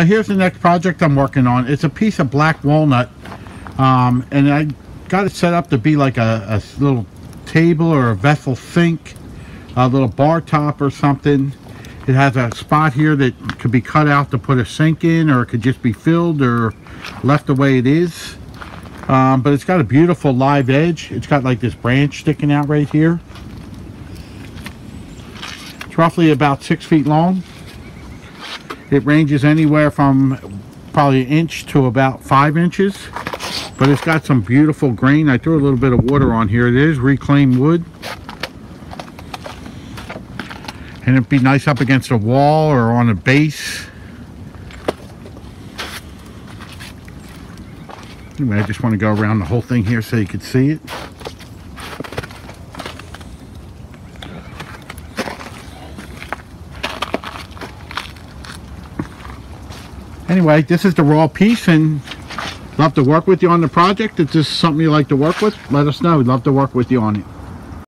Now here's the next project I'm working on. It's a piece of black walnut. Um, and I got it set up to be like a, a little table or a vessel sink. A little bar top or something. It has a spot here that could be cut out to put a sink in or it could just be filled or left the way it is. Um, but it's got a beautiful live edge. It's got like this branch sticking out right here. It's roughly about six feet long. It ranges anywhere from probably an inch to about five inches. But it's got some beautiful grain. I threw a little bit of water on here. It is reclaimed wood. And it'd be nice up against a wall or on a base. Anyway, I just want to go around the whole thing here so you could see it. Anyway, this is the raw piece and love to work with you on the project. If this is something you like to work with, let us know. We'd love to work with you on it.